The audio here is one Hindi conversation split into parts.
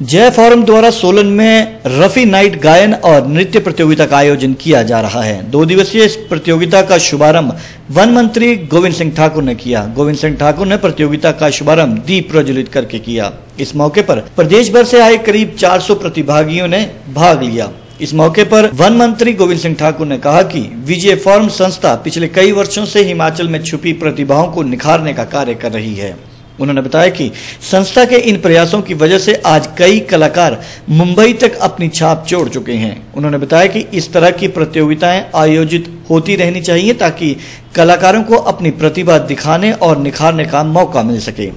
जय फोरम द्वारा सोलन में रफी नाइट गायन और नृत्य प्रतियोगिता का आयोजन किया जा रहा है। दो दिवसीय इस प्रतियोगिता का शुभारंभ वन मंत्री गोविंद सिंह ठाकुर ने किया। गोविंद सिंह ठाकुर ने प्रतियोगिता का शुभारंभ दीप प्रज्वलित करके किया। इस मौके पर प्रदेश भर से आए करीब 400 प्रतिभागियों ने भाग लिया। इस मौके पर वन मंत्री गोविंद सिंह ठाकुर ने कहा कि विजय फॉर्म संस्था पिछले कई वर्षों से हिमाचल में छुपी प्रतिभाओं को निखारने का कार्य कर रही है। उन्होंने बताया कि संस्था के इन प्रयासों की वजह से आज कई कलाकार मुंबई तक अपनी छाप छोड़ चुके हैं। उन्होंने बताया कि इस तरह की प्रतियोगिताएँ आयोजित होती रहनी चाहिए ताकि कलाकारों को अपनी प्रतिभा दिखाने और निखारने का मौका मिल सके।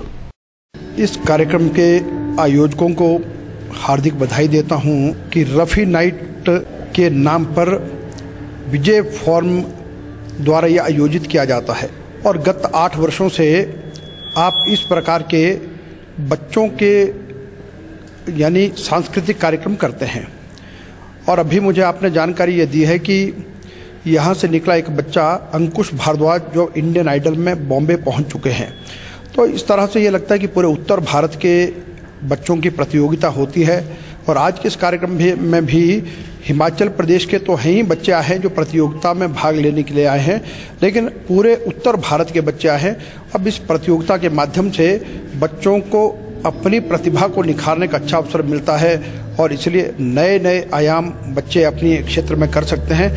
इस कार्यक्रम के आयोजकों को हार्दिक बधाई देता हूँ कि रफ़ी नाइट के नाम पर विजय फॉर्म द्वारा यह आयोजित किया जाता है और गत आठ वर्षों से आप इस प्रकार के बच्चों के, यानी सांस्कृतिक कार्यक्रम करते हैं। और अभी मुझे आपने जानकारी ये दी है कि यहाँ से निकला एक बच्चा अंकुश भारद्वाज जो इंडियन आइडल में बॉम्बे पहुँच चुके हैं। तो इस तरह से ये लगता है कि पूरे उत्तर भारत के बच्चों की प्रतियोगिता होती है। और आज के इस कार्यक्रम भी में भी हिमाचल प्रदेश के तो हैं ही बच्चे आए हैं जो प्रतियोगिता में भाग लेने के लिए आए हैं, लेकिन पूरे उत्तर भारत के बच्चे आए हैं। अब इस प्रतियोगिता के माध्यम से बच्चों को अपनी प्रतिभा को निखारने का अच्छा अवसर मिलता है और इसलिए नए नए आयाम बच्चे अपनी क्षेत्र में कर सकते हैं।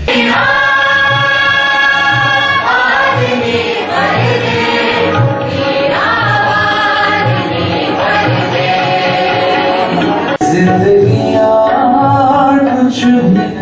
Yeah, we are what should be.